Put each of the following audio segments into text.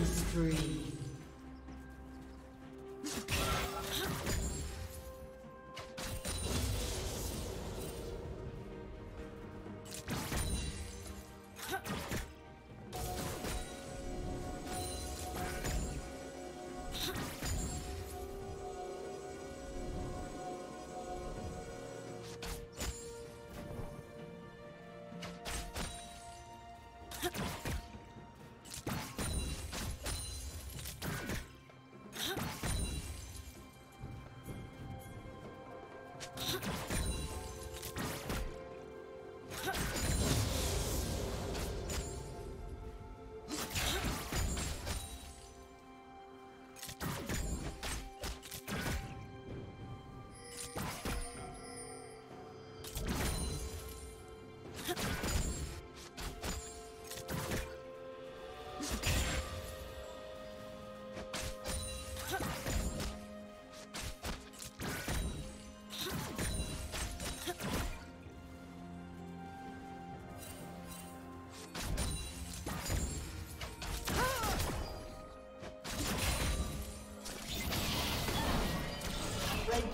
spree.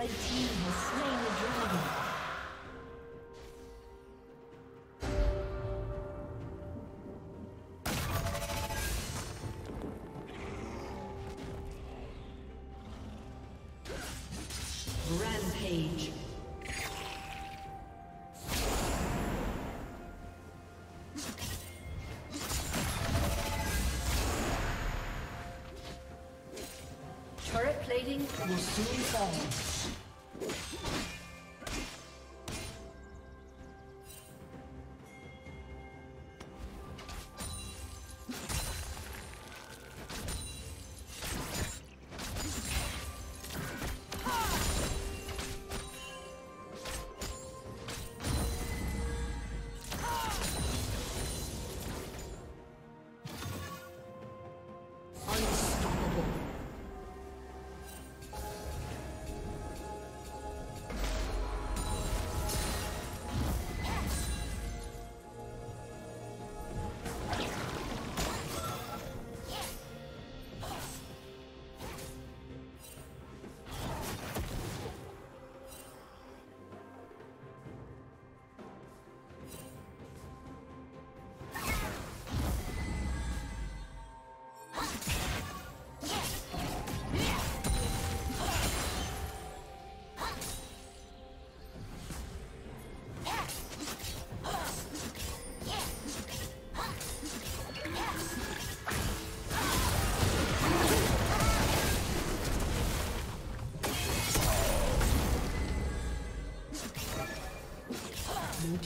Red team has slain the dragon. plating will soon fall.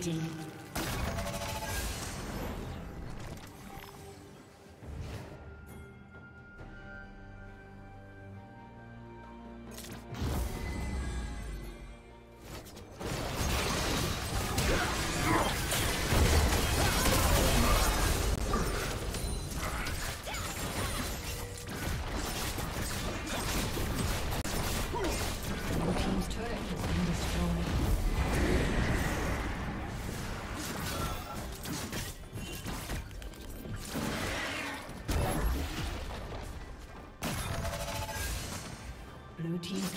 Dominating.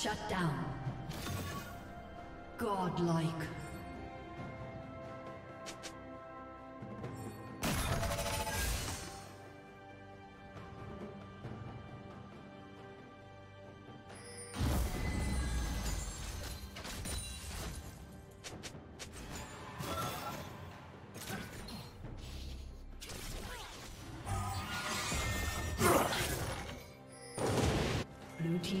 Shut down. Godlike.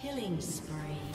Killing spree.